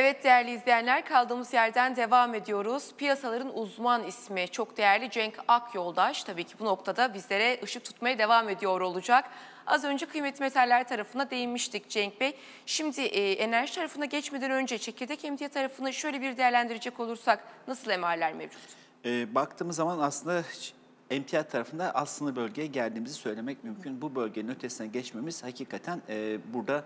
Evet değerli izleyenler kaldığımız yerden devam ediyoruz. Piyasaların uzman ismi çok değerli Cenk Akyoldaş tabii ki bu noktada bizlere ışık tutmaya devam ediyor olacak. Az önce kıymetli metaller tarafına değinmiştik Cenk Bey. Şimdi e, enerji tarafına geçmeden önce çekirdek emtia tarafını şöyle bir değerlendirecek olursak nasıl emaller mevcut? E, baktığımız zaman aslında emtia tarafında aslında bölgeye geldiğimizi söylemek mümkün. Bu bölgenin ötesine geçmemiz hakikaten e, burada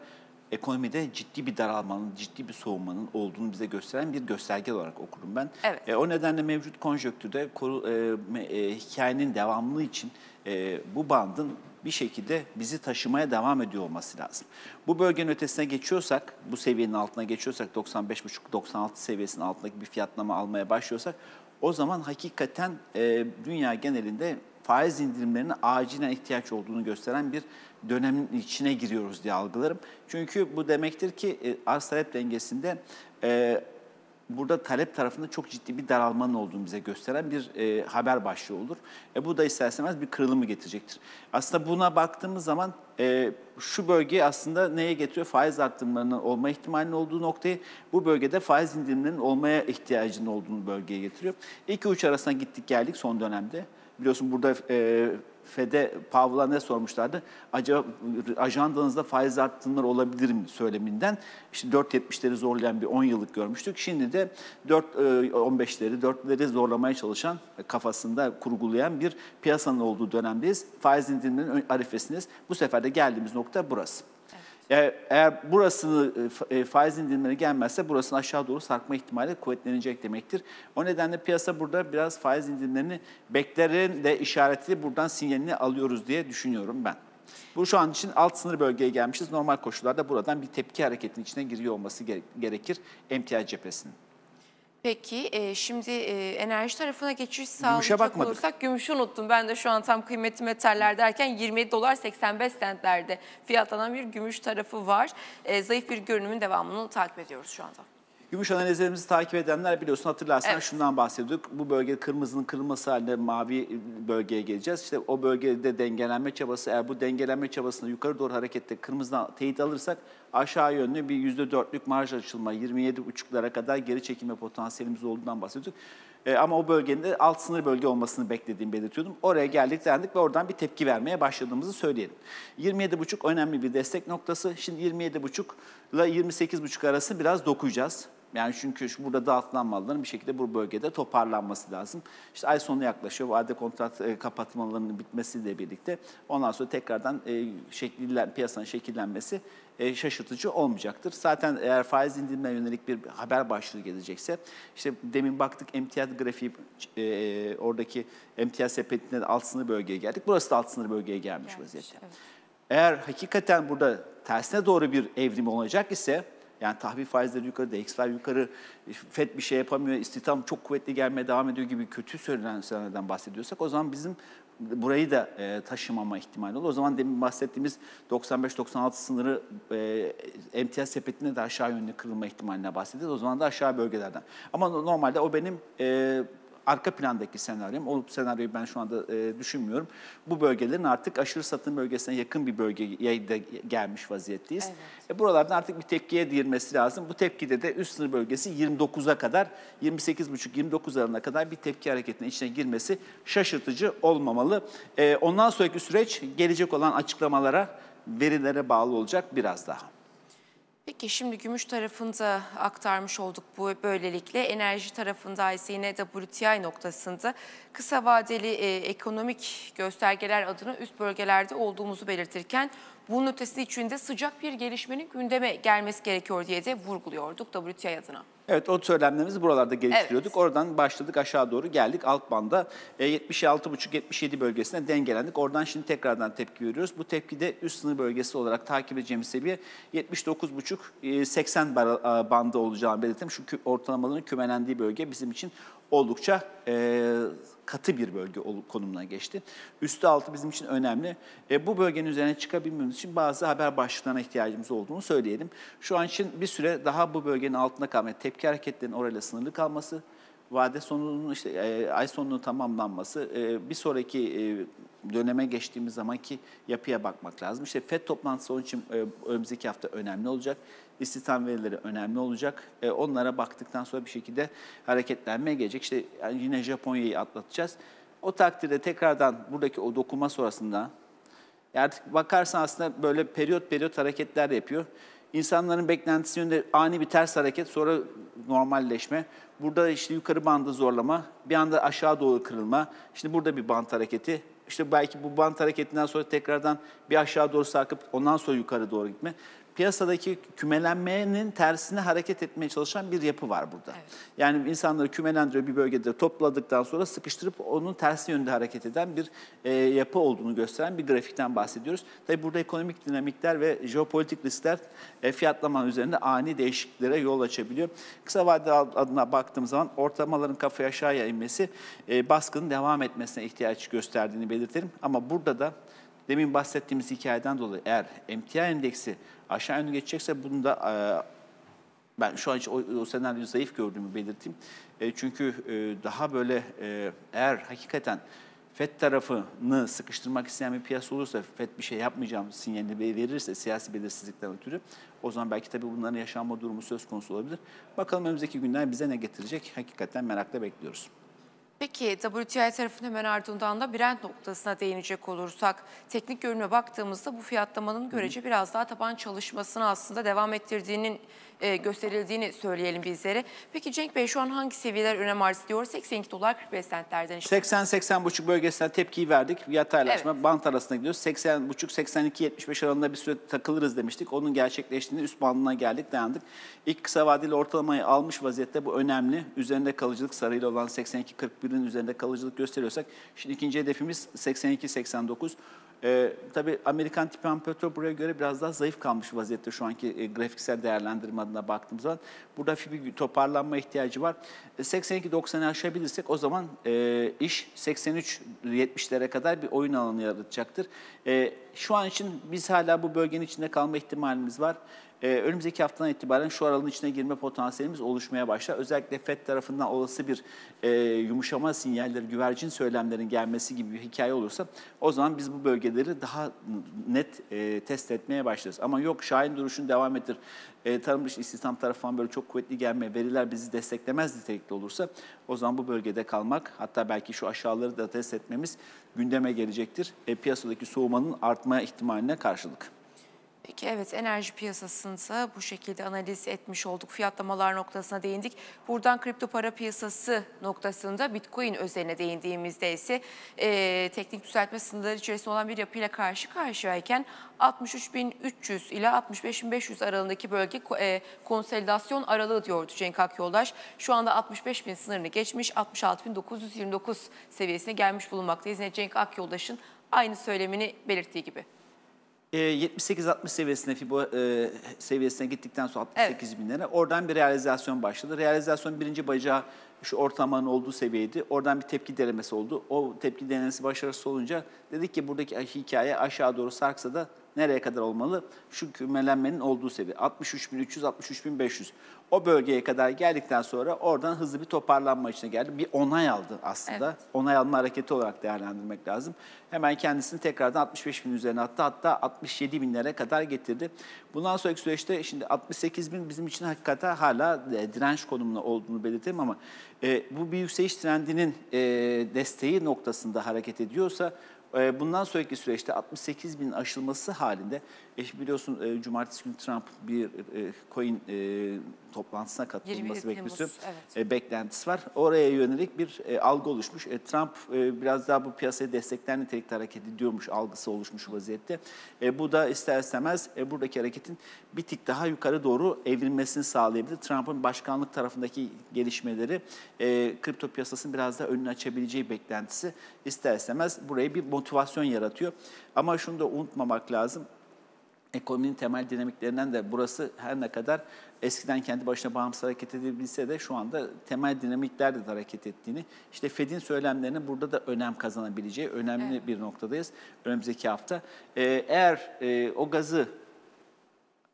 ekonomide ciddi bir daralmanın, ciddi bir soğumanın olduğunu bize gösteren bir gösterge olarak okurum ben. Evet. E, o nedenle mevcut konjöktürde koru, e, e, hikayenin devamlı için e, bu bandın bir şekilde bizi taşımaya devam ediyor olması lazım. Bu bölgenin ötesine geçiyorsak, bu seviyenin altına geçiyorsak 95,5-96 seviyesinin altındaki bir fiyatlama almaya başlıyorsak o zaman hakikaten e, dünya genelinde faiz indirimlerine acilen ihtiyaç olduğunu gösteren bir dönemin içine giriyoruz diye algılarım. Çünkü bu demektir ki e, arz talep dengesinde e, burada talep tarafında çok ciddi bir daralmanın olduğunu bize gösteren bir e, haber başlığı olur. E, bu da isterseniz bir kırılımı getirecektir. Aslında buna baktığımız zaman e, şu bölge aslında neye getiriyor? Faiz arttırımlarının olma ihtimalinin olduğu noktayı bu bölgede faiz indirimlerinin olmaya ihtiyacının olduğunu bölgeye getiriyor. İki uç arasına gittik geldik son dönemde. Biliyorsun burada e, FED'e Powell'a ne sormuşlardı? Acaba ajandanızda faiz arttırımları olabilir mi söyleminden işte 4.70'leri zorlayan bir 10 yıllık görmüştük. Şimdi de 4.15'leri, 4'leri zorlamaya çalışan kafasında kurgulayan bir piyasanın olduğu dönemdeyiz. Faiz indirimlerinin arifesindeyiz. Bu sefer de geldiğimiz nokta burası. Eğer, eğer burasını e, e, faiz indirimleri gelmezse burasının aşağı doğru sarkma ihtimali kuvvetlenecek demektir. O nedenle piyasa burada biraz faiz indirimlerini beklerin de işaretli buradan sinyalini alıyoruz diye düşünüyorum ben. Bu şu an için alt sınır bölgeye gelmişiz. Normal koşullarda buradan bir tepki hareketinin içine giriyor olması gerekir emtia cephesinin. Peki e, şimdi e, enerji tarafına geçiş sağlayacak olursak gümüşü unuttum. Ben de şu an tam kıymetli metaller derken 27 dolar 85 centlerde fiyatlanan bir gümüş tarafı var. E, zayıf bir görünümün devamını takip ediyoruz şu anda. Gümüş analizlerimizi takip edenler biliyorsun hatırlarsan evet. şundan bahsediyorduk. Bu bölge kırmızının kırılması halinde mavi bölgeye geleceğiz. İşte o bölgede dengelenme çabası eğer bu dengelenme çabasında yukarı doğru harekette kırmızıdan teyit alırsak aşağı yönlü bir %4'lük marj açılma 27,5'lara kadar geri çekilme potansiyelimiz olduğundan bahsediyorduk. E, ama o bölgenin de alt sınır bölge olmasını beklediğimi belirtiyordum. Oraya geldik dendik ve oradan bir tepki vermeye başladığımızı söyleyelim. 27,5 önemli bir destek noktası. Şimdi 27,5 ile 28,5 arası biraz dokuyacağız. Yani çünkü şu burada dağıtılan malların bir şekilde bu bölgede toparlanması lazım. İşte ay sonuna yaklaşıyor. Vade kontrat e, kapatmalarının bitmesiyle birlikte ondan sonra tekrardan e, şekillen, piyasanın şekillenmesi e, şaşırtıcı olmayacaktır. Zaten eğer faiz indirimine yönelik bir haber başlığı gelecekse, işte demin baktık emtia grafiği, e, oradaki emtia sepetinde de alt sınır bölgeye geldik. Burası da alt sınır bölgeye gelmiş, gelmiş vaziyette. Evet. Eğer hakikaten burada tersine doğru bir evrim olacak ise, yani tahvil faizleri yukarı, DXY yukarı, FED bir şey yapamıyor, istihdam çok kuvvetli gelmeye devam ediyor gibi kötü söylenen senaryodan bahsediyorsak o zaman bizim burayı da e, taşımama ihtimali olur. O zaman demin bahsettiğimiz 95-96 sınırı e, emtia sepetinde de aşağı yönlü kırılma ihtimaline bahsediyoruz. O zaman da aşağı bölgelerden. Ama normalde o benim e, arka plandaki senaryom. O senaryoyu ben şu anda e, düşünmüyorum. Bu bölgelerin artık aşırı satım bölgesine yakın bir bölgeye de gelmiş vaziyetteyiz. Evet. E, buralardan artık bir tepkiye girmesi lazım. Bu tepkide de üst sınır bölgesi 29'a kadar, 28,5-29 aralığına kadar bir tepki hareketine içine girmesi şaşırtıcı olmamalı. E, ondan sonraki süreç gelecek olan açıklamalara, verilere bağlı olacak biraz daha. Peki şimdi gümüş tarafında aktarmış olduk bu böylelikle. Enerji tarafında ise yine WTI noktasında kısa vadeli e, ekonomik göstergeler adına üst bölgelerde olduğumuzu belirtirken bunun ötesi içinde sıcak bir gelişmenin gündeme gelmesi gerekiyor diye de vurguluyorduk WTI adına. Evet o söylemlerimizi buralarda geliştiriyorduk. Evet. Oradan başladık aşağı doğru geldik alt banda e, 76,5-77 bölgesine dengelendik. Oradan şimdi tekrardan tepki veriyoruz. Bu tepkide üst sınır bölgesi olarak takip edeceğimiz seviye 79,5-80 e, bandı olacağını belirtelim. Şu ortalamaların kümelendiği bölge bizim için oldukça e, katı bir bölge konumuna geçti. Üstü altı bizim için önemli. E, bu bölgenin üzerine çıkabilmemiz için bazı haber başlıklarına ihtiyacımız olduğunu söyleyelim. Şu an için bir süre daha bu bölgenin altında kalmaya, tepki hareketlerinin orayla sınırlı kalması, vade sonunun işte e, ay sonunun tamamlanması e, bir sonraki e, döneme geçtiğimiz zamanki yapıya bakmak lazım. İşte FED toplantısı onun için e, önümüzdeki hafta önemli olacak. İstihdam verileri önemli olacak. E, onlara baktıktan sonra bir şekilde hareketlenmeye gelecek. İşte yani yine Japonya'yı atlatacağız. O takdirde tekrardan buradaki o dokuma sonrasında yani bakarsan aslında böyle periyot periyot hareketler yapıyor. İnsanların beklentisi yönünde ani bir ters hareket sonra normalleşme. Burada işte yukarı bandı zorlama, bir anda aşağı doğru kırılma. Şimdi burada bir bant hareketi. İşte belki bu bant hareketinden sonra tekrardan bir aşağı doğru sarkıp ondan sonra yukarı doğru gitme piyasadaki kümelenmenin tersine hareket etmeye çalışan bir yapı var burada. Evet. Yani insanları kümelendiriyor bir bölgede topladıktan sonra sıkıştırıp onun tersi yönde hareket eden bir e, yapı olduğunu gösteren bir grafikten bahsediyoruz. Tabi burada ekonomik dinamikler ve jeopolitik riskler e, fiyatlama üzerinde ani değişikliklere yol açabiliyor. Kısa vadeli adına baktığım zaman ortalamaların kafaya aşağıya inmesi e, baskının devam etmesine ihtiyaç gösterdiğini belirtelim. Ama burada da demin bahsettiğimiz hikayeden dolayı eğer emtia endeksi aşağı yönlü geçecekse bunu da e, ben şu an hiç o, o senaryoyu zayıf gördüğümü belirteyim. E, çünkü e, daha böyle eğer hakikaten FED tarafını sıkıştırmak isteyen bir piyasa olursa, FED bir şey yapmayacağım sinyalini verirse siyasi belirsizlikten ötürü o zaman belki tabii bunların yaşanma durumu söz konusu olabilir. Bakalım önümüzdeki günler bize ne getirecek? Hakikaten merakla bekliyoruz. Peki WTI tarafının hemen ardından da Brent noktasına değinecek olursak teknik görünüme baktığımızda bu fiyatlamanın görece biraz daha taban çalışmasını aslında devam ettirdiğinin e, gösterildiğini söyleyelim bizlere. Peki Cenk Bey şu an hangi seviyeler önem arz ediyor? 82 dolar 45 centlerden işte. 80-80,5 bölgesel tepkiyi verdik. Yataylaşma evet. bant arasında gidiyoruz. 80,5-82-75 aralığında bir süre takılırız demiştik. Onun gerçekleştiğini üst bandına geldik dayandık. İlk kısa vadeli ortalamayı almış vaziyette bu önemli. Üzerinde kalıcılık sarıyla olan 82-41'in üzerinde kalıcılık gösteriyorsak şimdi ikinci hedefimiz 82-89. E, tabii Amerikan tipi ampetrol buraya göre biraz daha zayıf kalmış vaziyette şu anki e, grafiksel değerlendirme adına baktığımız zaman. Burada bir toparlanma ihtiyacı var. E, 82-90'ı aşabilirsek o zaman e, iş 83-70'lere kadar bir oyun alanı yaratacaktır. E, şu an için biz hala bu bölgenin içinde kalma ihtimalimiz var e, önümüzdeki haftadan itibaren şu aralığın içine girme potansiyelimiz oluşmaya başlar. Özellikle FED tarafından olası bir e, yumuşama sinyalleri, güvercin söylemlerin gelmesi gibi bir hikaye olursa o zaman biz bu bölgeleri daha net e, test etmeye başlarız. Ama yok Şahin duruşun devam ettir. E, tarım dışı istihdam tarafından böyle çok kuvvetli gelme, veriler bizi desteklemez nitelikte olursa o zaman bu bölgede kalmak hatta belki şu aşağıları da test etmemiz gündeme gelecektir. E, piyasadaki soğumanın artma ihtimaline karşılık. Peki evet enerji piyasasını bu şekilde analiz etmiş olduk. Fiyatlamalar noktasına değindik. Buradan kripto para piyasası noktasında Bitcoin özeline değindiğimizde ise e, teknik düzeltme sınırları içerisinde olan bir yapıyla karşı karşıyayken 63.300 ile 65.500 aralığındaki bölge e, konsolidasyon aralığı diyordu Cenk Akyoldaş. Şu anda 65.000 sınırını geçmiş 66.929 seviyesine gelmiş bulunmaktayız. Yine Cenk Akyoldaş'ın aynı söylemini belirttiği gibi. 78-60 seviyesine FIBO e, seviyesine gittikten sonra 68 evet. binlere oradan bir realizasyon başladı. Realizasyon birinci bacağı şu ortalamanın olduğu seviyeydi. Oradan bir tepki denemesi oldu. O tepki denemesi başarısız olunca dedik ki buradaki hikaye aşağı doğru sarksa da nereye kadar olmalı? Şu kümelenmenin olduğu seviye 63.300, 63.500. O bölgeye kadar geldikten sonra oradan hızlı bir toparlanma içine geldi. Bir onay aldı aslında. Evet. Onay alma hareketi olarak değerlendirmek lazım. Hemen kendisini tekrardan 65 bin üzerine attı. Hatta 67 binlere kadar getirdi. Bundan sonraki süreçte şimdi 68 bin bizim için hakikaten hala e, direnç konumunda olduğunu belirtelim ama e, bu bir yükseliş trendinin e, desteği noktasında hareket ediyorsa bundan sonraki süreçte 68 bin aşılması halinde, e biliyorsun e, cumartesi günü Trump bir e, coin toplantısına katılması beklentisi, evet. beklentisi var. Oraya yönelik bir algı oluşmuş. Trump biraz daha bu piyasayı destekler nitelikte hareket ediyormuş algısı oluşmuş vaziyette. Bu da ister istemez buradaki hareketin bir tık daha yukarı doğru evrilmesini sağlayabilir. Trump'ın başkanlık tarafındaki gelişmeleri kripto piyasasının biraz daha önünü açabileceği beklentisi ister istemez burayı bir motivasyon yaratıyor. Ama şunu da unutmamak lazım. Ekonominin temel dinamiklerinden de burası her ne kadar eskiden kendi başına bağımsız hareket edebilse de şu anda temel dinamiklerde de hareket ettiğini, işte Fed'in söylemlerinin burada da önem kazanabileceği önemli evet. bir noktadayız önümüzdeki hafta. Ee, eğer e, o gazı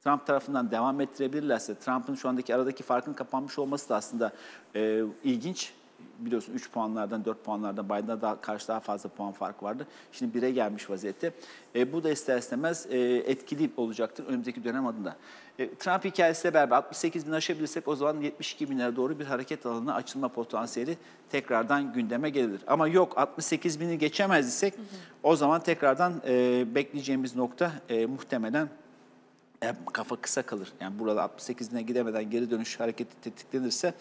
Trump tarafından devam ettirebilirlerse, Trump'ın şu andaki aradaki farkın kapanmış olması da aslında e, ilginç biliyorsun 3 puanlardan 4 puanlardan Biden'a daha karşı daha fazla puan fark vardı. Şimdi 1'e gelmiş vaziyette. E, bu da ister istemez e, etkili olacaktır önümüzdeki dönem adında. E, Trump hikayesiyle beraber 68 bin aşabilirsek o zaman 72 binlere doğru bir hareket alanına açılma potansiyeli tekrardan gündeme gelir. Ama yok 68 bini geçemez isek hı hı. o zaman tekrardan e, bekleyeceğimiz nokta e, muhtemelen kafa kısa kalır. Yani burada 68'ine gidemeden geri dönüş hareketi tetiklenirse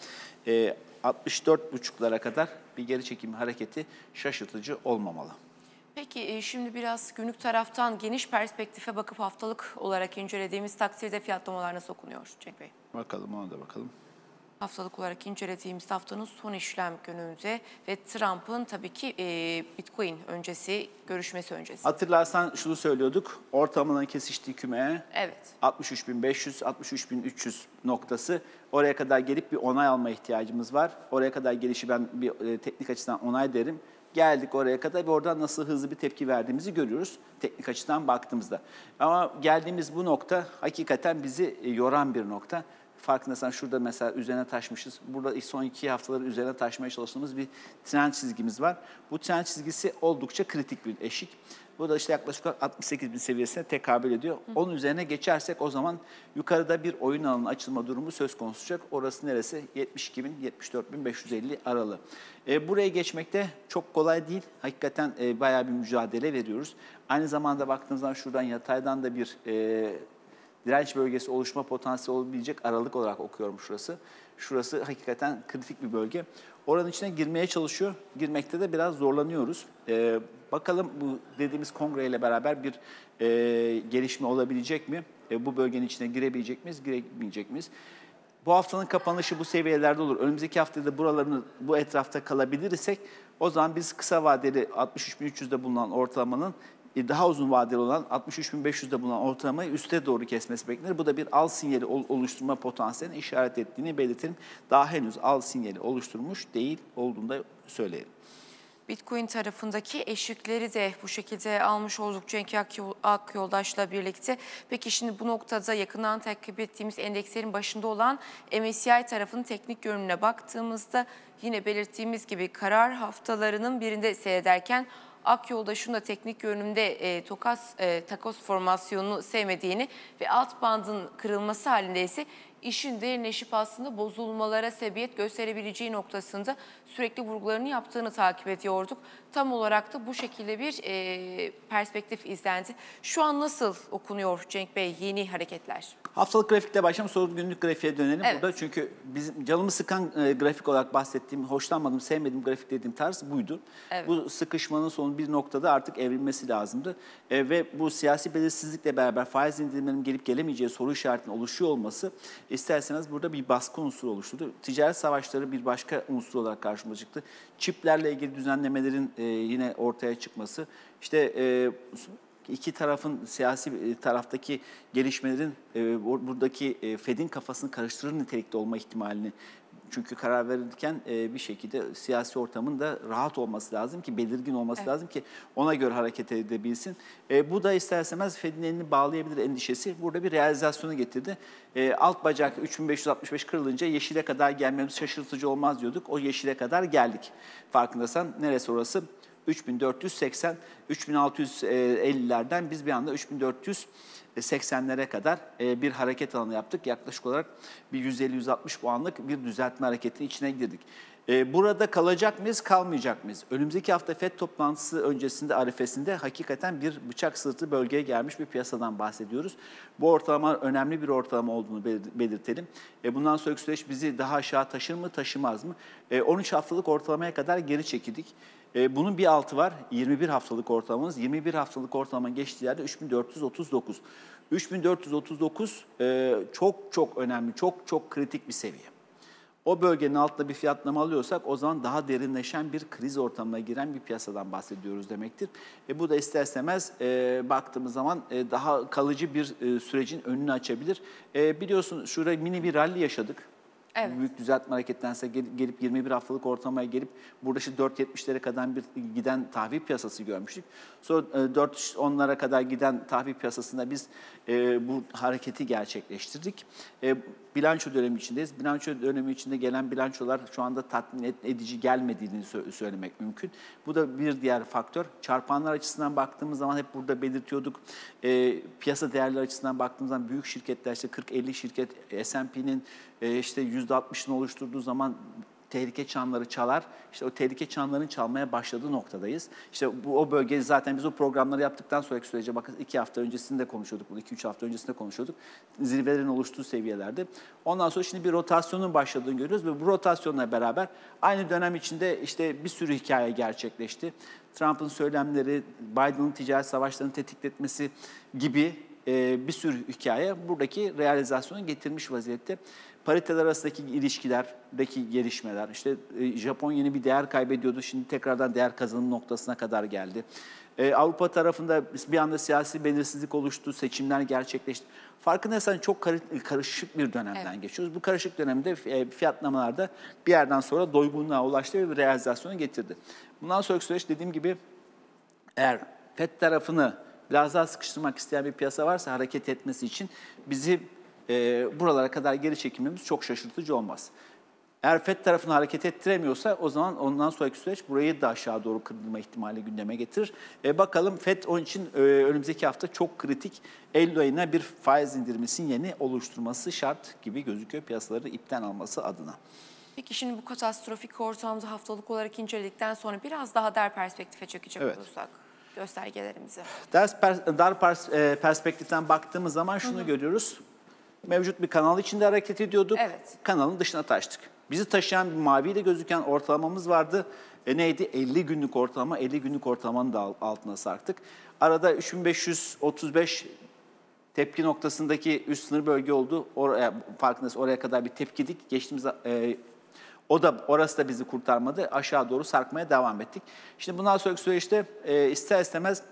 e, 64,5'lara kadar bir geri çekim hareketi şaşırtıcı olmamalı. Peki e, şimdi biraz günlük taraftan geniş perspektife bakıp haftalık olarak incelediğimiz takdirde fiyatlamalar nasıl okunuyor Cenk Bey? Bakalım ona da bakalım haftalık olarak incelediğimiz haftanın son işlem gününde ve Trump'ın tabii ki e, Bitcoin öncesi, görüşmesi öncesi. Hatırlarsan şunu söylüyorduk, ortalamanın kesiştiği kümeye evet. 63.500, 63.300 noktası. Oraya kadar gelip bir onay alma ihtiyacımız var. Oraya kadar gelişi ben bir e, teknik açıdan onay derim. Geldik oraya kadar ve oradan nasıl hızlı bir tepki verdiğimizi görüyoruz teknik açıdan baktığımızda. Ama geldiğimiz bu nokta hakikaten bizi e, yoran bir nokta farkındaysan şurada mesela üzerine taşmışız. Burada son iki haftaları üzerine taşmaya çalıştığımız bir trend çizgimiz var. Bu trend çizgisi oldukça kritik bir eşik. Bu da işte yaklaşık 68 bin seviyesine tekabül ediyor. Onun üzerine geçersek o zaman yukarıda bir oyun alanı açılma durumu söz konusu olacak. Orası neresi? 72 bin, 74 bin 550 aralı. E, buraya geçmekte çok kolay değil. Hakikaten e, bayağı bir mücadele veriyoruz. Aynı zamanda baktığınızda şuradan yataydan da bir e, direnç bölgesi oluşma potansiyeli olabilecek aralık olarak okuyorum şurası. Şurası hakikaten kritik bir bölge. Oranın içine girmeye çalışıyor. Girmekte de biraz zorlanıyoruz. Ee, bakalım bu dediğimiz kongreyle beraber bir e, gelişme olabilecek mi? E, bu bölgenin içine girebilecek miyiz, giremeyecek miyiz? Bu haftanın kapanışı bu seviyelerde olur. Önümüzdeki haftada buraların bu etrafta kalabilirsek o zaman biz kısa vadeli 63.300'de bulunan ortalamanın daha uzun vadeli olan 63.500'de bulunan ortalamayı üste doğru kesmesi beklenir. Bu da bir al sinyali oluşturma potansiyelini işaret ettiğini belirtelim. Daha henüz al sinyali oluşturmuş değil olduğunu da söyleyelim. Bitcoin tarafındaki eşikleri de bu şekilde almış olduk Cenk Ak Yoldaş'la birlikte. Peki şimdi bu noktada yakından takip ettiğimiz endekslerin başında olan MSCI tarafının teknik görünümüne baktığımızda yine belirttiğimiz gibi karar haftalarının birinde seyrederken Akyol'da şunda teknik görünümde e, tokas e, takos formasyonunu sevmediğini ve alt bandın kırılması halinde ise işin derinleşip aslında bozulmalara sebebiyet gösterebileceği noktasında sürekli vurgularını yaptığını takip ediyorduk. Tam olarak da bu şekilde bir e, perspektif izlendi. Şu an nasıl okunuyor Cenk Bey yeni hareketler? Haftalık grafikte başlayalım sonra günlük grafiğe dönelim evet. burada. Çünkü bizim canımı sıkan e, grafik olarak bahsettiğim, hoşlanmadığım, sevmediğim grafik dediğim tarz buydu. Evet. Bu sıkışmanın sonu bir noktada artık evrilmesi lazımdı. E, ve bu siyasi belirsizlikle beraber faiz indirimlerinin gelip gelemeyeceği soru işaretinin oluşuyor olması isterseniz burada bir baskı unsuru oluşturdu. Ticaret savaşları bir başka unsur olarak karşıma çıktı. Çiplerle ilgili düzenlemelerin e, yine ortaya çıkması. İşte e, iki tarafın siyasi e, taraftaki gelişmelerin e, buradaki e, Fed'in kafasını karıştırır nitelikte olma ihtimalini çünkü karar verirken e, bir şekilde siyasi ortamın da rahat olması lazım ki, belirgin olması evet. lazım ki ona göre hareket edebilsin. E, bu da istersemez Fed'in elini bağlayabilir endişesi burada bir realizasyonu getirdi. E, alt bacak 3565 kırılınca yeşile kadar gelmemiz şaşırtıcı olmaz diyorduk. O yeşile kadar geldik. Farkındasan neresi orası? 3480, 3650'lerden biz bir anda 3480'lere kadar e, bir hareket alanı yaptık. Yaklaşık olarak bir 150-160 puanlık bir düzeltme hareketi içine girdik. E, burada kalacak mıyız, kalmayacak mıyız? Önümüzdeki hafta FED toplantısı öncesinde, arifesinde hakikaten bir bıçak sırtı bölgeye gelmiş bir piyasadan bahsediyoruz. Bu ortalama önemli bir ortalama olduğunu belirtelim. E, bundan sonraki süreç bizi daha aşağı taşır mı, taşımaz mı? 13 haftalık ortalamaya kadar geri çekildik. E, bunun bir altı var. 21 haftalık ortalamamız. 21 haftalık ortalama geçtiği yerde 3439. 3439 e, çok çok önemli, çok çok kritik bir seviye. O bölgenin altında bir fiyatlama alıyorsak o zaman daha derinleşen bir kriz ortamına giren bir piyasadan bahsediyoruz demektir. E, bu da ister istemez e, baktığımız zaman e, daha kalıcı bir e, sürecin önünü açabilir. E, biliyorsun şurada mini bir rally yaşadık. Evet. Büyük düzeltme hareketlense gelip 21 haftalık ortamaya gelip burada işte 4.70'lere kadar bir giden tahvil piyasası görmüştük. Sonra 4.10'lara e, kadar giden tahvil piyasasında biz e, bu hareketi gerçekleştirdik. E, bilanço dönemi içindeyiz. Bilanço dönemi içinde gelen bilançolar şu anda tatmin edici gelmediğini söylemek mümkün. Bu da bir diğer faktör. Çarpanlar açısından baktığımız zaman hep burada belirtiyorduk. E, piyasa değerleri açısından baktığımız zaman büyük şirketler işte 40-50 şirket S&P'nin e, işte %60'ını oluşturduğu zaman tehlike çanları çalar. İşte o tehlike çanlarının çalmaya başladığı noktadayız. İşte bu o bölge zaten biz o programları yaptıktan sonraki sürece bakın iki hafta öncesinde konuşuyorduk bunu, iki üç hafta öncesinde konuşuyorduk. Zirvelerin oluştuğu seviyelerde. Ondan sonra şimdi bir rotasyonun başladığını görüyoruz ve bu rotasyonla beraber aynı dönem içinde işte bir sürü hikaye gerçekleşti. Trump'ın söylemleri, Biden'ın ticaret savaşlarını tetikletmesi gibi bir sürü hikaye buradaki realizasyonu getirmiş vaziyette pariteler arasındaki ilişkilerdeki gelişmeler, işte e, Japon yeni bir değer kaybediyordu, şimdi tekrardan değer kazanım noktasına kadar geldi. Ee, Avrupa tarafında bir anda siyasi belirsizlik oluştu, seçimler gerçekleşti. Farkındaysan çok karışık bir dönemden evet. geçiyoruz. Bu karışık dönemde e, fiyatlamalarda bir yerden sonra doygunluğa ulaştı ve bir realizasyonu getirdi. Bundan sonraki süreç dediğim gibi eğer FED tarafını biraz daha sıkıştırmak isteyen bir piyasa varsa hareket etmesi için bizi e, buralara kadar geri çekilmemiz çok şaşırtıcı olmaz. Eğer FED tarafını hareket ettiremiyorsa o zaman ondan sonraki süreç burayı da aşağı doğru kırılma ihtimali gündeme getirir. E, bakalım FED onun için e, önümüzdeki hafta çok kritik Eylül ayına bir faiz indirimi sinyalini oluşturması şart gibi gözüküyor piyasaları ipten alması adına. Peki şimdi bu katastrofik ortamda haftalık olarak inceledikten sonra biraz daha dar perspektife çekecek evet. olursak göstergelerimizi. Dar, dar pers e, perspektiften baktığımız zaman şunu Hı -hı. görüyoruz mevcut bir kanal içinde hareket ediyorduk. Evet. Kanalın dışına taştık. Bizi taşıyan bir maviyle gözüken ortalamamız vardı. E neydi? 50 günlük ortalama, 50 günlük ortalamanın da altına sarktık. Arada 3535 tepki noktasındaki üst sınır bölge oldu. Oraya, farkındayız oraya kadar bir tepkidik. Geçtiğimiz e, o da orası da bizi kurtarmadı. Aşağı doğru sarkmaya devam ettik. Şimdi bundan sonraki süreçte e, ister istemez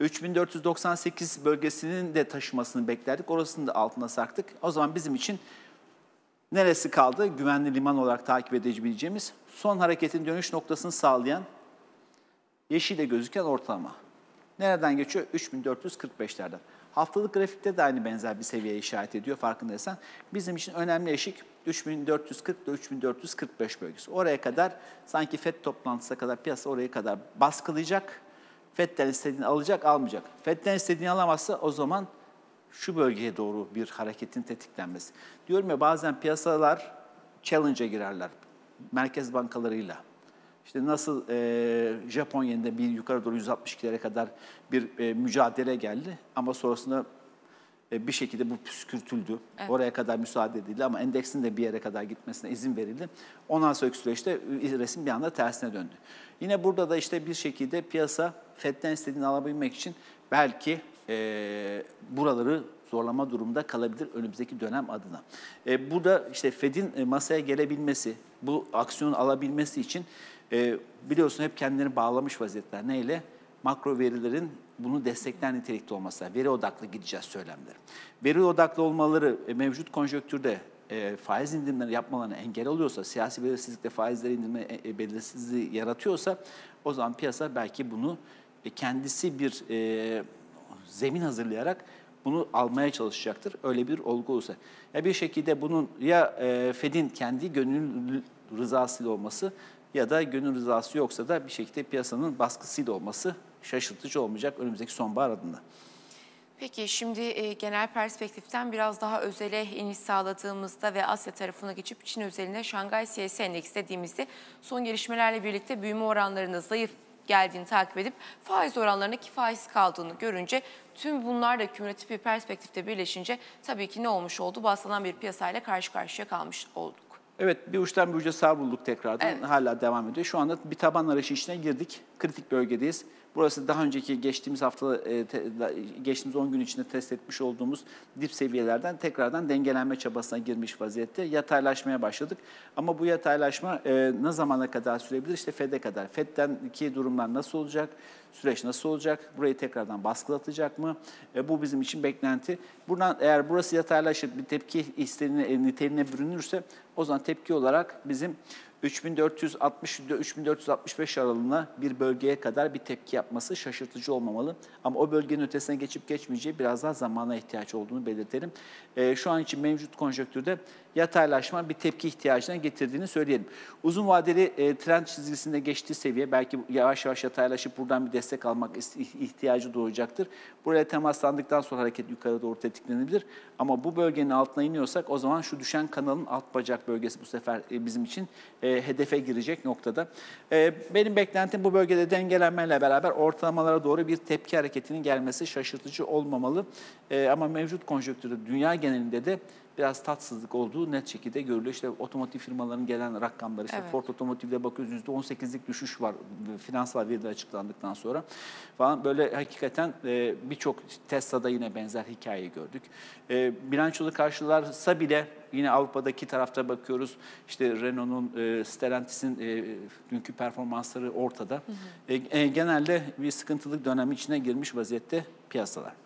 3498 bölgesinin de taşımasını beklerdik. Orasını da altına sarktık. O zaman bizim için neresi kaldı? Güvenli liman olarak takip edebileceğimiz son hareketin dönüş noktasını sağlayan yeşile gözüken ortalama. Nereden geçiyor? 3445'lerden. Haftalık grafikte de aynı benzer bir seviyeye işaret ediyor farkındaysan. Bizim için önemli eşik 3440 ile 3445 bölgesi. Oraya kadar sanki FED toplantısına kadar piyasa oraya kadar baskılayacak FED'den istediğini alacak, almayacak. FED'den istediğini alamazsa o zaman şu bölgeye doğru bir hareketin tetiklenmesi. Diyorum ya bazen piyasalar challenge'a girerler merkez bankalarıyla. İşte nasıl e, Japon yeninde bir yukarı doğru 162'lere kadar bir e, mücadele geldi ama sonrasında e, bir şekilde bu püskürtüldü. Evet. Oraya kadar müsaade edildi ama endeksin de bir yere kadar gitmesine izin verildi. Ondan sonraki süreçte resim bir anda tersine döndü. Yine burada da işte bir şekilde piyasa FED'den istediğini alabilmek için belki e, buraları zorlama durumda kalabilir önümüzdeki dönem adına. E, burada işte Fed'in masaya gelebilmesi, bu aksiyonu alabilmesi için e, biliyorsun hep kendilerini bağlamış vaziyetler. Neyle? Makro verilerin bunu destekler nitelikte olması, veri odaklı gideceğiz söylemleri. Veri odaklı olmaları e, mevcut konjonktürde e, faiz indirimleri yapmalarına engel oluyorsa, siyasi belirsizlikle faizleri indirme e, e, belirsizliği yaratıyorsa o zaman piyasa belki bunu kendisi bir e, zemin hazırlayarak bunu almaya çalışacaktır. Öyle bir olgu olursa. Ya bir şekilde bunun ya e, Fed'in kendi gönül rızasıyla olması ya da gönül rızası yoksa da bir şekilde piyasanın baskısıyla olması şaşırtıcı olmayacak önümüzdeki sonbahar adında. Peki şimdi e, genel perspektiften biraz daha özele iniş sağladığımızda ve Asya tarafına geçip Çin özelinde Şangay CSI Endeks dediğimizde son gelişmelerle birlikte büyüme oranlarının zayıf geldiğini takip edip faiz oranlarına kifayesiz kaldığını görünce tüm bunlar da kümülatif bir perspektifte birleşince tabii ki ne olmuş oldu? Baslanan bir piyasayla karşı karşıya kalmış olduk. Evet bir uçtan bir uca savrulduk tekrardan. Evet. Hala devam ediyor. Şu anda bir taban arayışı içine girdik. Kritik bölgedeyiz. Burası daha önceki geçtiğimiz hafta, e, geçtiğimiz 10 gün içinde test etmiş olduğumuz dip seviyelerden tekrardan dengelenme çabasına girmiş vaziyette. Yataylaşmaya başladık. Ama bu yataylaşma e, ne zamana kadar sürebilir? İşte FED'e kadar. FED'den iki durumlar nasıl olacak? Süreç nasıl olacak? Burayı tekrardan baskılatacak mı? E, bu bizim için beklenti. Buradan eğer burası yataylaşıp bir tepki istediğine, niteliğine bürünürse o zaman tepki olarak bizim 3460-3465 aralığına bir bölgeye kadar bir tepki yapması şaşırtıcı olmamalı. Ama o bölgenin ötesine geçip geçmeyeceği biraz daha zamana ihtiyaç olduğunu belirtelim. E, şu an için mevcut konjonktürde yataylaşma bir tepki ihtiyacına getirdiğini söyleyelim. Uzun vadeli e, trend çizgisinde geçtiği seviye belki yavaş yavaş yataylaşıp buradan bir destek almak ihtiyacı doğacaktır. Buraya temaslandıktan sonra hareket yukarı doğru tetiklenebilir. Ama bu bölgenin altına iniyorsak o zaman şu düşen kanalın alt bacak bölgesi bu sefer e, bizim için e, hedefe girecek noktada. E, benim beklentim bu bölgede dengelenmeyle beraber ortalamalara doğru bir tepki hareketinin gelmesi şaşırtıcı olmamalı. E, ama mevcut konjonktürde dünya genelinde de biraz tatsızlık olduğu net şekilde görülüyor. İşte otomotiv firmaların gelen rakamları, işte evet. Ford Otomotiv'de bakıyoruz %18'lik düşüş var finansal veriler açıklandıktan sonra falan. Böyle hakikaten e, birçok Tesla'da yine benzer hikayeyi gördük. E, bilançolu karşılarsa bile yine Avrupa'daki tarafta bakıyoruz. İşte Renault'un, e, Stellantis'in e, dünkü performansları ortada. Hı hı. E, e, genelde bir sıkıntılık dönemi içine girmiş vaziyette piyasalar.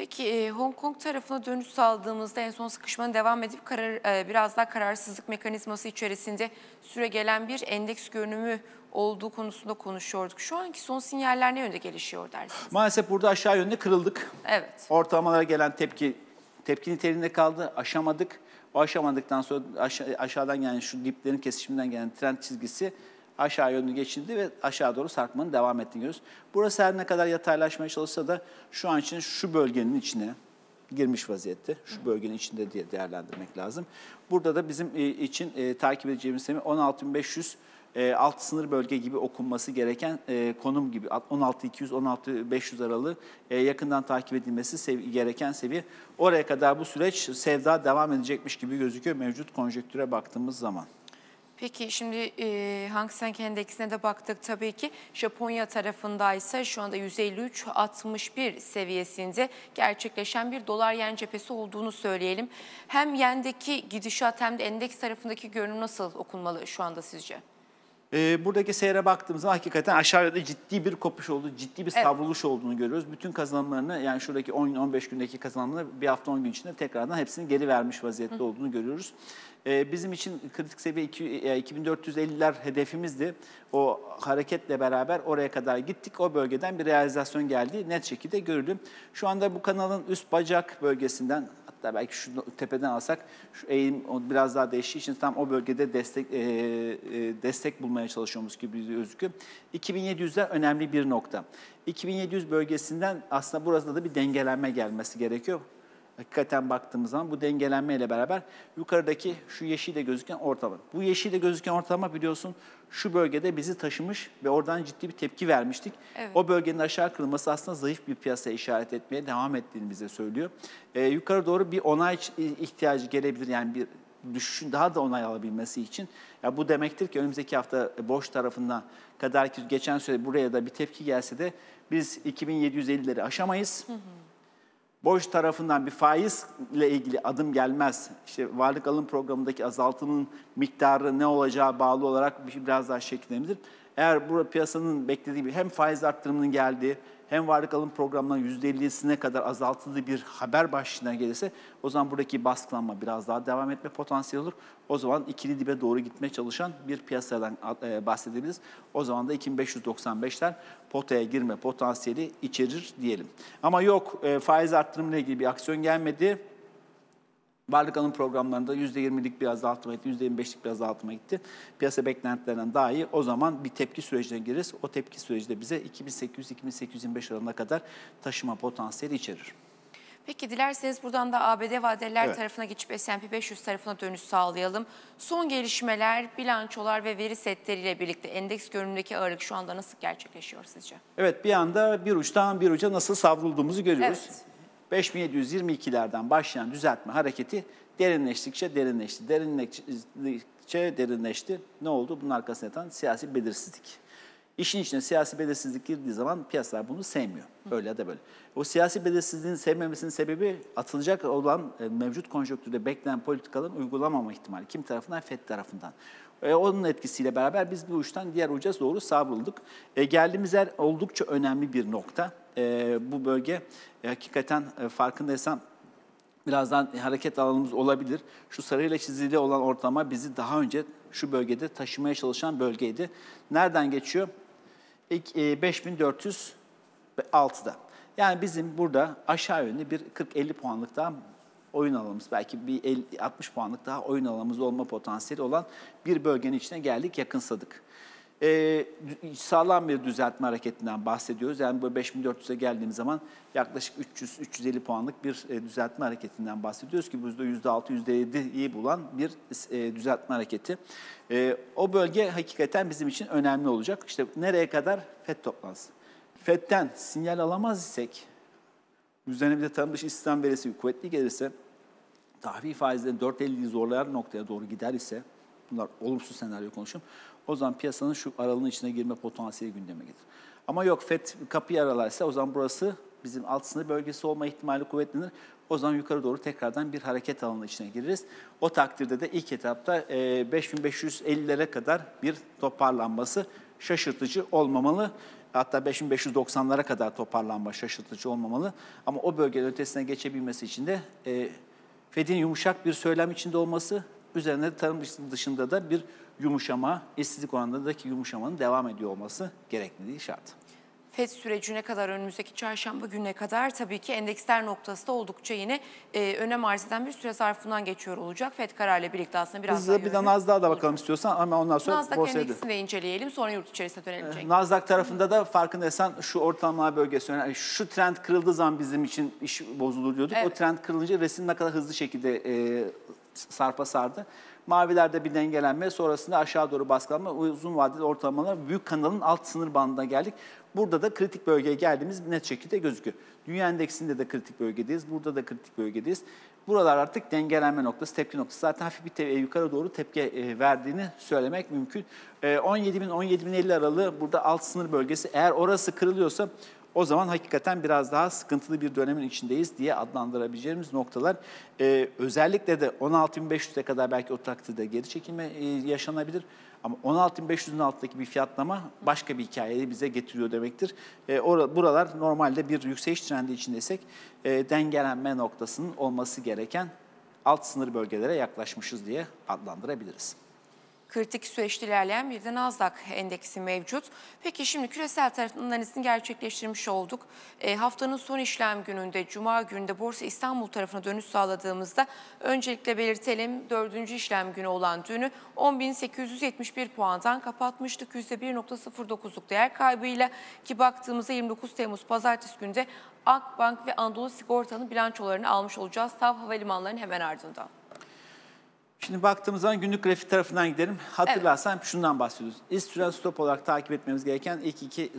Peki e, Hong Kong tarafına dönüş sağladığımızda en son sıkışmanın devam edip karar, e, biraz daha kararsızlık mekanizması içerisinde süre gelen bir endeks görünümü olduğu konusunda konuşuyorduk. Şu anki son sinyaller ne yönde gelişiyor dersiniz? Maalesef burada aşağı yönde kırıldık. Evet. Ortalamalara gelen tepki tepki niteliğinde kaldı. Aşamadık. O aşamadıktan sonra aşağı, aşağıdan yani şu diplerin kesişiminden gelen trend çizgisi aşağı yönlü geçildi ve aşağı doğru sarkmanın devam ettiğini görüyoruz. Burası her ne kadar yataylaşmaya çalışsa da şu an için şu bölgenin içine girmiş vaziyette. Şu bölgenin içinde diye değerlendirmek lazım. Burada da bizim e, için e, takip edeceğimiz seviye 16.500 e, alt sınır bölge gibi okunması gereken e, konum gibi 16.200-16.500 aralığı e, yakından takip edilmesi sev gereken seviye. Oraya kadar bu süreç sevda devam edecekmiş gibi gözüküyor mevcut konjektüre baktığımız zaman. Peki şimdi e, Hang Seng Endeksine de baktık tabii ki. Japonya tarafındaysa şu anda 153.61 seviyesinde gerçekleşen bir dolar yen cephesi olduğunu söyleyelim. Hem yendeki gidişat hem de endeks tarafındaki görünüm nasıl okunmalı şu anda sizce? E, buradaki seyre baktığımızda hakikaten aşağıda ciddi bir kopuş oldu, ciddi bir savruluş evet. olduğunu görüyoruz. Bütün kazanımlarını yani şuradaki 10-15 gündeki kazanımları bir hafta 10 gün içinde tekrardan hepsini geri vermiş vaziyette Hı. olduğunu görüyoruz. E, bizim için kritik seviye 2, e, 2450'ler hedefimizdi. O hareketle beraber oraya kadar gittik. O bölgeden bir realizasyon geldi. Net şekilde görülüm. Şu anda bu kanalın üst bacak bölgesinden hatta belki şu tepeden alsak şu eğim biraz daha değiştiği için tam o bölgede destek e, e, destek bulmaya çalışıyoruz gibi gözüküyor. 2700'ler önemli bir nokta. 2700 bölgesinden aslında burada da bir dengelenme gelmesi gerekiyor hakikaten baktığımız zaman bu dengelenmeyle beraber yukarıdaki şu yeşilde gözüken ortalama. Bu yeşilde gözüken ortalama biliyorsun şu bölgede bizi taşımış ve oradan ciddi bir tepki vermiştik. Evet. O bölgenin aşağı kırılması aslında zayıf bir piyasaya işaret etmeye devam ettiğini bize söylüyor. Ee, yukarı doğru bir onay ihtiyacı gelebilir yani bir düşüşün daha da onay alabilmesi için. Ya bu demektir ki önümüzdeki hafta boş tarafından kadar ki geçen süre buraya da bir tepki gelse de biz 2750'leri aşamayız. Hı hı borç tarafından bir faizle ilgili adım gelmez. İşte varlık alım programındaki azaltımın miktarı ne olacağı bağlı olarak biraz daha şekillenebilir. Eğer bu piyasanın beklediği gibi hem faiz arttırımının geldiği hem varlık alım programından %50'sine kadar azaltıldığı bir haber başlığına gelirse o zaman buradaki baskılanma biraz daha devam etme potansiyeli olur. O zaman ikili dibe doğru gitmeye çalışan bir piyasadan e, bahsedebiliriz. O zaman da 2595'ler potaya girme potansiyeli içerir diyelim. Ama yok e, faiz arttırımıyla ilgili bir aksiyon gelmedi Varlık alım programlarında %20'lik bir azaltma gitti, %25'lik bir azaltma gitti. Piyasa beklentilerinden daha iyi. O zaman bir tepki sürecine gireriz. O tepki süreci de bize 2800-2825 aralığına kadar taşıma potansiyeli içerir. Peki dilerseniz buradan da ABD vadeler evet. tarafına geçip S&P 500 tarafına dönüş sağlayalım. Son gelişmeler, bilançolar ve veri setleriyle birlikte endeks görünümündeki ağırlık şu anda nasıl gerçekleşiyor sizce? Evet bir anda bir uçtan bir uca nasıl savrulduğumuzu görüyoruz. Evet. 5722'lerden başlayan düzeltme hareketi derinleştikçe derinleşti. Derinleştikçe derinleşti. Ne oldu? Bunun arkasında yatan siyasi belirsizlik. İşin içine siyasi belirsizlik girdiği zaman piyasalar bunu sevmiyor. Öyle ya da böyle. O siyasi belirsizliğin sevmemesinin sebebi atılacak olan e, mevcut konjonktürde beklenen politikaların uygulamama ihtimali. Kim tarafından? FED tarafından. E, onun etkisiyle beraber biz bir uçtan diğer uca doğru savrulduk. E, geldiğimiz yer oldukça önemli bir nokta. E, bu bölge e, hakikaten e, farkındaysam birazdan hareket alanımız olabilir. Şu sarıyla çizili olan ortalama bizi daha önce şu bölgede taşımaya çalışan bölgeydi. Nereden geçiyor? İlk, e, 5406'da. Yani bizim burada aşağı yönlü bir 40-50 puanlık daha oyun alanımız, belki bir 50, 60 puanlık daha oyun alanımız olma potansiyeli olan bir bölgenin içine geldik, yakınsadık. Ee, sağlam bir düzeltme hareketinden bahsediyoruz. Yani bu 5400'e geldiğimiz zaman yaklaşık 300-350 puanlık bir e, düzeltme hareketinden bahsediyoruz ki bu %6, %7'yi bulan bir e, düzeltme hareketi. E, o bölge hakikaten bizim için önemli olacak. İşte nereye kadar? FED toplantısı. FED'den sinyal alamaz isek, üzerine bir de tarım dışı istihdam verisi kuvvetli gelirse, tahvil faizleri 4.50'yi zorlayan noktaya doğru gider ise, bunlar olumsuz senaryo konuşuyorum, o zaman piyasanın şu aralığın içine girme potansiyeli gündeme gelir. Ama yok FED kapıyı aralarsa o zaman burası bizim alt sınır bölgesi olma ihtimali kuvvetlenir. O zaman yukarı doğru tekrardan bir hareket alanı içine gireriz. O takdirde de ilk etapta 5550'lere kadar bir toparlanması şaşırtıcı olmamalı. Hatta 5590'lara kadar toparlanma şaşırtıcı olmamalı. Ama o bölgenin ötesine geçebilmesi için de e, Fed'in yumuşak bir söylem içinde olması, üzerine tarım dışında da bir yumuşama, işsizlik oranlarındaki yumuşamanın devam ediyor olması gerekliliği şart. FED sürecine kadar önümüzdeki çarşamba gününe kadar tabii ki endeksler noktası da oldukça yine e, önem arz eden bir süre zarfından geçiyor olacak. FED kararıyla birlikte aslında biraz Hızlı daha bir de Nasdaq'a da bakalım istiyorsan ama ondan sonra Nasdaq borsaya endeksini de inceleyelim sonra yurt içerisine dönelim Cenk. Nasdaq tarafında da farkındaysan şu ortalama bölgesi önemli. Şu trend kırıldığı zaman bizim için iş bozulur diyorduk. Evet. O trend kırılınca resim ne kadar hızlı şekilde e, sarpa sardı. Mavilerde bir dengelenme, sonrasında aşağı doğru baskılanma, uzun vadeli ortalamalar büyük kanalın alt sınır bandına geldik. Burada da kritik bölgeye geldiğimiz net şekilde gözüküyor. Dünya endeksinde de kritik bölgedeyiz, burada da kritik bölgedeyiz. Buralar artık dengelenme noktası, tepki noktası. Zaten hafif bir te- yukarı doğru tepki e, verdiğini söylemek mümkün. E, 17.000-17.050 aralığı burada alt sınır bölgesi. Eğer orası kırılıyorsa o zaman hakikaten biraz daha sıkıntılı bir dönemin içindeyiz diye adlandırabileceğimiz noktalar. Ee, özellikle de 16.500'e kadar belki o takdirde geri çekilme e, yaşanabilir. Ama 16.500'ün altındaki bir fiyatlama başka bir hikayeyi bize getiriyor demektir. Ee, or- buralar normalde bir yükseliş trendi içindeysek e, dengelenme noktasının olması gereken alt sınır bölgelere yaklaşmışız diye adlandırabiliriz kritik süreçte ilerleyen bir de Nasdaq endeksi mevcut. Peki şimdi küresel tarafın analizini gerçekleştirmiş olduk. E, haftanın son işlem gününde, Cuma gününde Borsa İstanbul tarafına dönüş sağladığımızda öncelikle belirtelim dördüncü işlem günü olan dünü 10.871 puandan kapatmıştık. %1.09'luk değer kaybıyla ki baktığımızda 29 Temmuz pazartesi günde Akbank ve Anadolu Sigorta'nın bilançolarını almış olacağız. TAV Havalimanları'nın hemen ardından. Şimdi baktığımız zaman günlük grafik tarafından gidelim. Hatırlarsan şundan bahsediyoruz. İst stop olarak takip etmemiz gereken ilk iki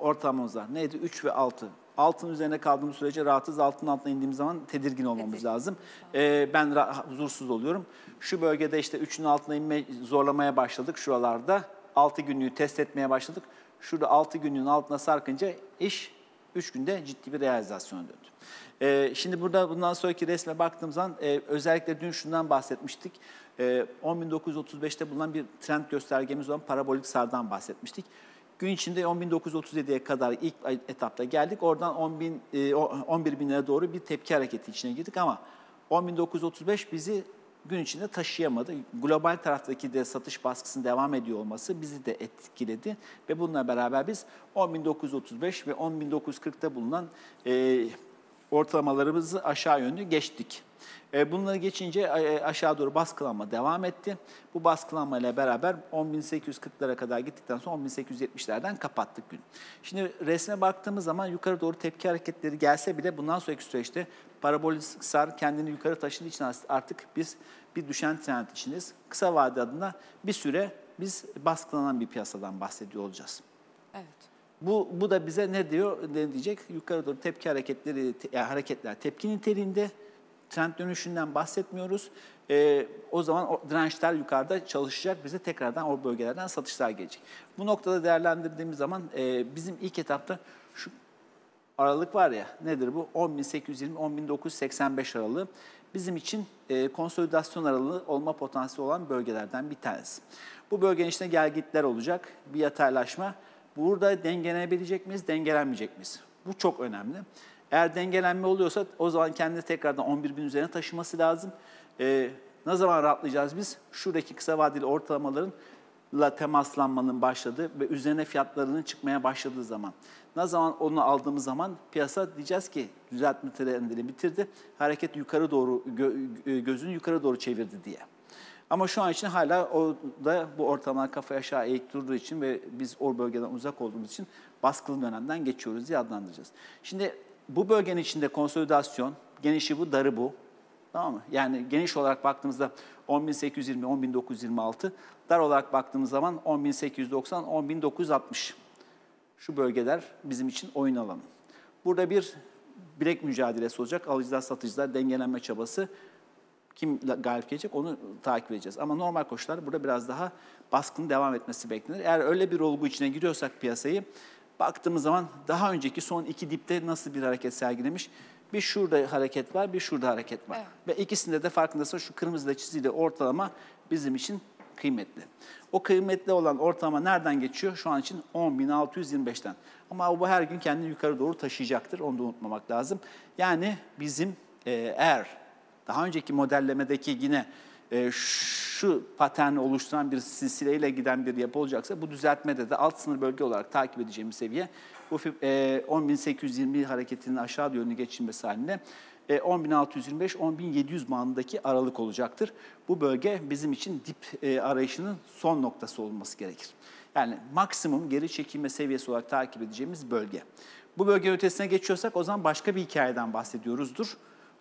ortalamamız var. Neydi? 3 ve 6. Altın üzerine kaldığımız sürece rahatız. Altın altına indiğimiz zaman tedirgin olmamız Tedirgin. lazım. Ee, ben huzursuz oluyorum. Şu bölgede işte 3'ün altına inme zorlamaya başladık şuralarda. 6 günlüğü test etmeye başladık. Şurada 6 günlüğün altına sarkınca iş 3 günde ciddi bir realizasyona döndü. Ee, şimdi burada bundan sonraki resme baktığım zaman e, özellikle dün şundan bahsetmiştik. E, 10.935'te bulunan bir trend göstergemiz olan parabolik sardan bahsetmiştik. Gün içinde 10.937'ye kadar ilk etapta geldik. Oradan 10.000, e, 11.000'lere doğru bir tepki hareketi içine girdik ama 10.935 bizi gün içinde taşıyamadı. Global taraftaki de satış baskısının devam ediyor olması bizi de etkiledi. Ve bununla beraber biz 10.935 ve 10.940'ta bulunan e, ortalamalarımızı aşağı yönlü geçtik. E, bunları geçince e, aşağı doğru baskılanma devam etti. Bu baskılanma ile beraber 10.840'lara kadar gittikten sonra 10.870'lerden kapattık gün. Şimdi resme baktığımız zaman yukarı doğru tepki hareketleri gelse bile bundan sonraki süreçte parabolik sar kendini yukarı taşıdığı için artık biz bir düşen trend içindeyiz. Kısa vade adına bir süre biz baskılanan bir piyasadan bahsediyor olacağız. Evet. Bu, bu da bize ne diyor, ne diyecek? Yukarı doğru tepki hareketleri, te, hareketler tepki niteliğinde, trend dönüşünden bahsetmiyoruz. Ee, o zaman o dirençler yukarıda çalışacak, bize tekrardan o bölgelerden satışlar gelecek. Bu noktada değerlendirdiğimiz zaman e, bizim ilk etapta şu aralık var ya, nedir bu? 10.820-10.985 aralığı bizim için e, konsolidasyon aralığı olma potansiyeli olan bölgelerden bir tanesi. Bu bölgenin içinde gelgitler olacak, bir yataylaşma. Burada dengelenebilecek miyiz, dengelenmeyecek miyiz? Bu çok önemli. Eğer dengelenme oluyorsa o zaman kendini tekrardan 11 bin üzerine taşıması lazım. Ee, ne zaman rahatlayacağız biz? Şuradaki kısa vadeli ortalamaların la temaslanmanın başladığı ve üzerine fiyatlarının çıkmaya başladığı zaman. Ne zaman onu aldığımız zaman piyasa diyeceğiz ki düzeltme trendini bitirdi. Hareket yukarı doğru gö, gözünü yukarı doğru çevirdi diye. Ama şu an için hala o da bu ortalama kafa aşağı eğik durduğu için ve biz o bölgeden uzak olduğumuz için baskılı dönemden geçiyoruz diye adlandıracağız. Şimdi bu bölgenin içinde konsolidasyon, genişi bu, darı bu. Tamam mı? Yani geniş olarak baktığımızda 10.820, 10.926, dar olarak baktığımız zaman 10.890, 10.960. Şu bölgeler bizim için oyun alanı. Burada bir bilek mücadelesi olacak. Alıcılar, satıcılar dengelenme çabası. Kim galip gelecek onu takip edeceğiz. Ama normal koşullar burada biraz daha baskının devam etmesi beklenir. Eğer öyle bir olgu içine giriyorsak piyasayı baktığımız zaman daha önceki son iki dipte nasıl bir hareket sergilemiş? Bir şurada hareket var, bir şurada hareket var. Evet. Ve ikisinde de farkındaysa şu kırmızıyla çizili ortalama bizim için kıymetli. O kıymetli olan ortalama nereden geçiyor? Şu an için 10.625'ten. Ama bu her gün kendini yukarı doğru taşıyacaktır. Onu da unutmamak lazım. Yani bizim e, eğer daha önceki modellemedeki yine e, şu paterni oluşturan bir silsileyle giden bir yapı olacaksa bu düzeltmede de alt sınır bölge olarak takip edeceğimiz seviye bu e, 10.820 hareketinin aşağı yönlü geçilmesi halinde e, 10.625-10.700 bandındaki aralık olacaktır. Bu bölge bizim için dip e, arayışının son noktası olması gerekir. Yani maksimum geri çekilme seviyesi olarak takip edeceğimiz bölge. Bu bölge ötesine geçiyorsak o zaman başka bir hikayeden bahsediyoruzdur.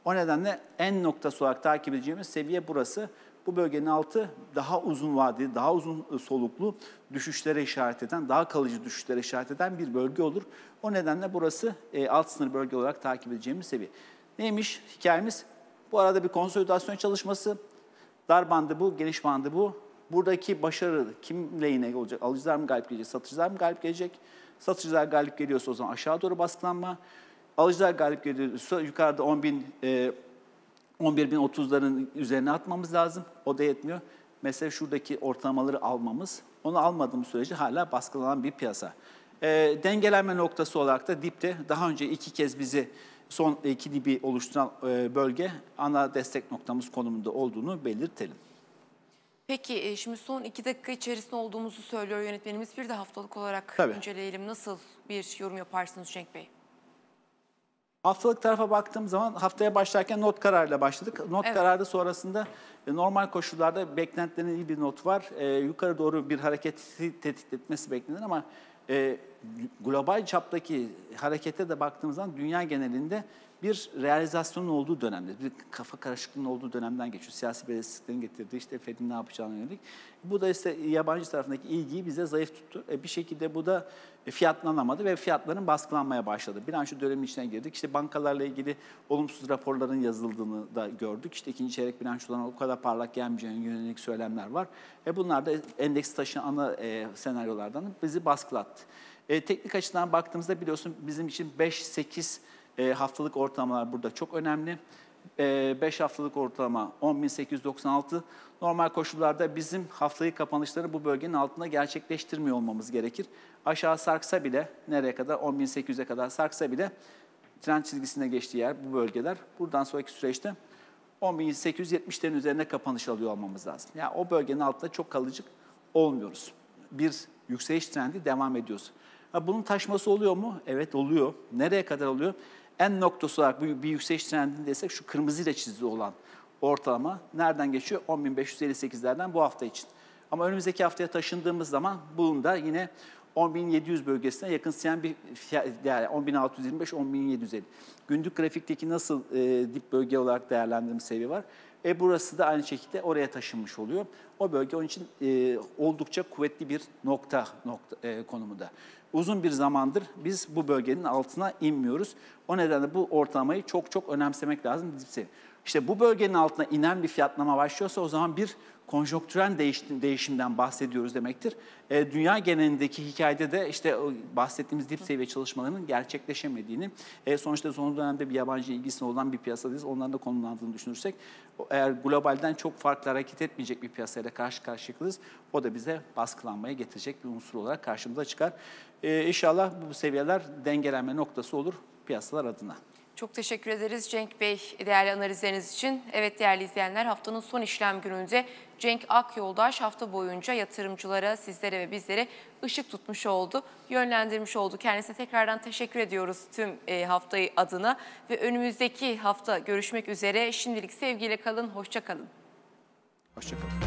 O nedenle en noktası olarak takip edeceğimiz seviye burası. Bu bölgenin altı daha uzun vadeli, daha uzun soluklu düşüşlere işaret eden, daha kalıcı düşüşlere işaret eden bir bölge olur. O nedenle burası e, alt sınır bölge olarak takip edeceğimiz seviye. Neymiş hikayemiz? Bu arada bir konsolidasyon çalışması. Dar bandı bu, geniş bandı bu. Buradaki başarı kim lehine olacak? Alıcılar mı galip gelecek, satıcılar mı galip gelecek? Satıcılar galip geliyorsa o zaman aşağı doğru baskılanma. Alıcılar galip geliyorsa yukarıda 10 bin, e, 11.030'ların üzerine atmamız lazım. O da yetmiyor. Mesela şuradaki ortalamaları almamız. Onu almadığımız sürece hala baskılanan bir piyasa. E, dengelenme noktası olarak da dipte daha önce iki kez bizi son iki dibi oluşturan e, bölge ana destek noktamız konumunda olduğunu belirtelim. Peki e, şimdi son iki dakika içerisinde olduğumuzu söylüyor yönetmenimiz. Bir de haftalık olarak Tabii. inceleyelim. Nasıl bir yorum yaparsınız Cenk Bey? Haftalık tarafa baktığım zaman haftaya başlarken not kararıyla başladık. Not evet. kararı sonrasında e, normal koşullarda beklentilerin iyi bir not var. E, yukarı doğru bir hareketi tetikletmesi etmesi beklenir ama e, global çaptaki harekete de baktığımız zaman dünya genelinde bir realizasyonun olduğu dönemde, bir kafa karışıklığının olduğu dönemden geçiyor. Siyasi belirsizliklerin getirdiği işte Fed'in ne yapacağına yönelik. Bu da işte yabancı tarafındaki ilgiyi bize zayıf tuttu. E bir şekilde bu da fiyatlanamadı ve fiyatların baskılanmaya başladı. Bilanço dönemi içine girdik. İşte bankalarla ilgili olumsuz raporların yazıldığını da gördük. İşte ikinci çeyrek bilançolarına o kadar parlak gelmeyeceğine yönelik söylemler var. E bunlar da endeks taşıyan ana e, senaryolardan bizi baskılattı. E, teknik açıdan baktığımızda biliyorsun bizim için 5-8 e, haftalık ortalamalar burada çok önemli. 5 e, haftalık ortalama 10.896. Normal koşullarda bizim haftayı kapanışları bu bölgenin altında gerçekleştirmiyor olmamız gerekir. Aşağı sarksa bile nereye kadar 10.800'e kadar sarksa bile trend çizgisine geçtiği yer bu bölgeler. Buradan sonraki süreçte 10.870'lerin üzerine kapanış alıyor olmamız lazım. Yani o bölgenin altında çok kalıcı olmuyoruz. Bir yükseliş trendi devam ediyoruz. Ha, bunun taşması oluyor mu? Evet oluyor. Nereye kadar oluyor? En noktası olarak bir, bir yükseliş trendini desek şu kırmızıyla çizili olan ortalama nereden geçiyor? 10.558'lerden bu hafta için. Ama önümüzdeki haftaya taşındığımız zaman bunun da yine 10.700 bölgesine yakınsayan bir yani 10.625, 10.750. Günlük grafikteki nasıl e, dip bölge olarak değerlendirme seviye var? E burası da aynı şekilde oraya taşınmış oluyor. O bölge onun için e, oldukça kuvvetli bir nokta, nokta e, konumunda. Uzun bir zamandır biz bu bölgenin altına inmiyoruz. O nedenle bu ortalamayı çok çok önemsemek lazım. İşte bu bölgenin altına inen bir fiyatlama başlıyorsa o zaman bir konjonktürel değişim, değişimden bahsediyoruz demektir. E, dünya genelindeki hikayede de işte bahsettiğimiz dip seviye çalışmalarının gerçekleşemediğini, e, sonuçta son dönemde bir yabancı ilgisine olan bir piyasadayız. Onların da konumlandığını düşünürsek, eğer globalden çok farklı hareket etmeyecek bir piyasayla karşı karşıyayız, o da bize baskılanmaya getirecek bir unsur olarak karşımıza çıkar. E, inşallah bu seviyeler dengelenme noktası olur piyasalar adına. Çok teşekkür ederiz Cenk Bey değerli analizleriniz için. Evet değerli izleyenler haftanın son işlem gününde Cenk Akyoldaş hafta boyunca yatırımcılara, sizlere ve bizlere ışık tutmuş oldu, yönlendirmiş oldu. Kendisine tekrardan teşekkür ediyoruz tüm e, haftayı adına ve önümüzdeki hafta görüşmek üzere. Şimdilik sevgiyle kalın, hoşça kalın. Hoşçakalın.